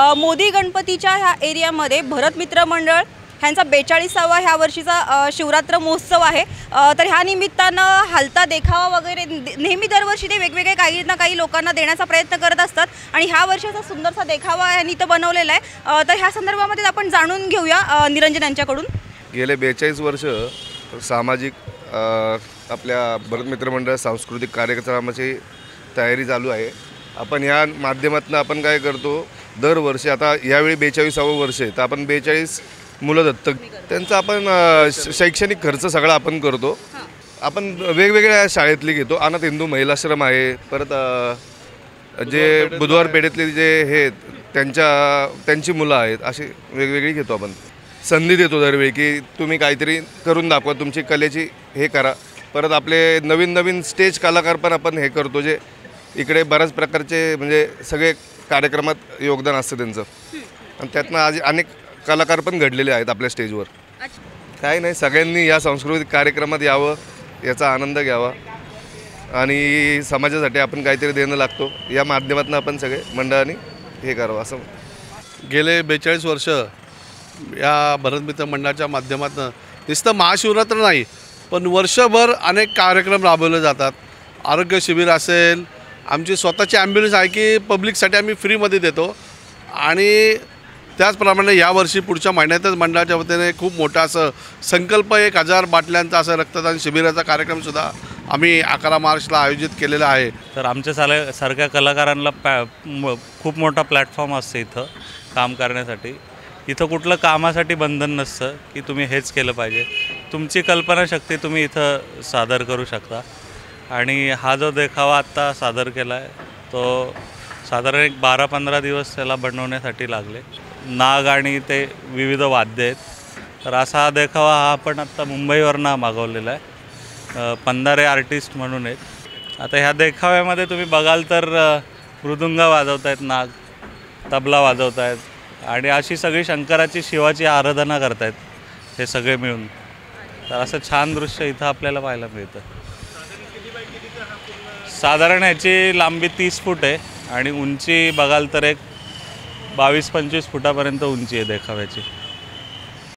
मोदी गणपतीच्या ह्या एरियामध्ये भरत मित्र मंडळ ह्यांचा बेचाळीसावा ह्या वर्षीचा शिवरात्र महोत्सव आहे. तर ह्या निमित्तानं हालता देखावा वगैरे ने- नेहमी दरवर्षी ते वेगवेगळे काही ना काही लोकांना देण्याचा प्रयत्न करत असतात. आणि ह्या वर्षाचा सुंदरसा देखावा यांनी इथं बनवलेला आहे. तर ह्या संदर्भामध्ये आपण जाणून घेऊया निरंजन यांच्याकडून. गेले बेचाळीस वर्ष सामाजिक आपल्या भरत मित्र मंडळ सांस्कृतिक कार्यक्रमाची तयारी चालू आहे. आपण ह्या माध्यमातून आपण काय करतो? दरवर्षी आता यावेळी बेचाळीसावं वर्ष आहे तर आपण बेचाळीस मुलं दत्तक त्यांचा आपण शैक्षणिक खर्च सगळा आपण करतो. आपण वेगवेगळ्या शाळेतली घेतो. अनाथ हिंदू महिलाश्रम आहे परत जे बुधवार पेठेतले जे हे त्यांच्या त्यांची मुलं आहेत अशी वेगवेगळी घेतो आपण. संधी देतो दरवेळी की तुम्ही काहीतरी करून दाखवा तुमची कलेची हे करा. परत आपले नवीन नवीन स्टेज कलाकार पण आपण हे करतो जे इकडे बऱ्याच प्रकारचे म्हणजे सगळे कार्यक्रमात योगदान असतं त्यांचं. आणि त्यातनं आज अनेक कलाकार पण घडलेले आहेत आपल्या स्टेजवर. काही नाही सगळ्यांनी या सांस्कृतिक कार्यक्रमात यावं याचा आनंद घ्यावा. आणि समाजासाठी आपण काहीतरी देणं लागतो. या माध्यमातून आपण सगळे मंडळाने हे करावं असं गेले बेचाळीस वर्ष या भरतमित्र मंडळाच्या माध्यमातून नुसतं महाशिवरात्र नाही पण वर्षभर अनेक कार्यक्रम राबवले जातात. आरोग्य शिबिर असेल आमची स्वतःची ॲम्ब्युलन्स आहे की पब्लिकसाठी आम्ही फ्रीमध्ये देतो. आणि त्याचप्रमाणे यावर्षी पुढच्या महिन्यातच मंडळाच्या वतीने खूप मोठा असं संकल्प एक हजार बाटल्यांचा असं रक्तदान शिबिराचा कार्यक्रमसुद्धा आम्ही अकरा मार्चला आयोजित केलेला आहे. तर आमच्या साल्या सारख्या कलाकारांना पॅ म- खूप मोठा प्लॅटफॉर्म असतं इथं काम करण्यासाठी. इथं कुठलं कामासाठी बंधन नसतं की तुम्ही हेच केलं पाहिजे. तुमची कल्पनाशक्ती तुम्ही इथं सादर करू शकता. आणि हा जो देखावा आत्ता सादर केला आहे तो साधारण एक बारा पंधरा दिवस त्याला बनवण्यासाठी लागले. नाग आणि ते विविध वाद्य आहेत. तर असा हा देखावा हा आपण आत्ता मुंबईवरनं मागवलेला आहे. पंधारे आर्टिस्ट म्हणून आहेत आता ह्या देखाव्यामध्ये तुम्ही बघाल तर मृदुंग वाजवतायत नाग तबला वाजवत आहेत आणि अशी सगळी शंकराची शिवाची आराधना करतायत हे सगळे मिळून. तर असं छान दृश्य इथं आपल्याला पाहायला मिळतं. साधारण ह्याची लांबी तीस फूट आहे आणि उंची बघाल तर एक बावीस पंचवीस फुटापर्यंत उंची आहे देखाव्याची.